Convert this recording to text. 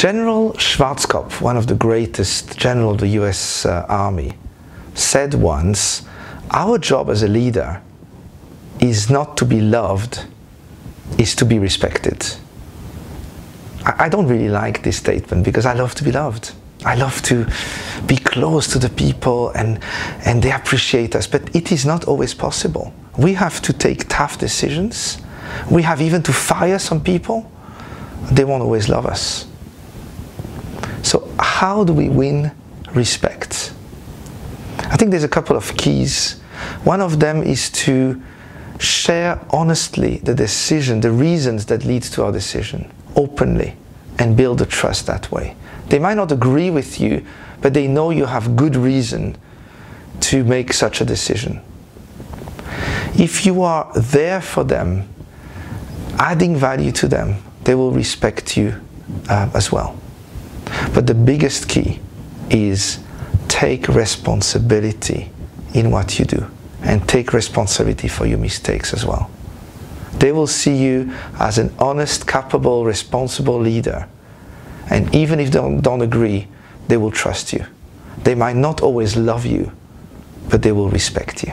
General Schwarzkopf, one of the greatest generals of the US uh, Army, said once, Our job as a leader is not to be loved, is to be respected. I, I don't really like this statement because I love to be loved. I love to be close to the people and, and they appreciate us, but it is not always possible. We have to take tough decisions. We have even to fire some people. They won't always love us. How do we win respect? I think there's a couple of keys. One of them is to share honestly the decision, the reasons that lead to our decision, openly, and build the trust that way. They might not agree with you, but they know you have good reason to make such a decision. If you are there for them, adding value to them, they will respect you uh, as well. But the biggest key is take responsibility in what you do and take responsibility for your mistakes as well. They will see you as an honest, capable, responsible leader. And even if they don't, don't agree, they will trust you. They might not always love you, but they will respect you.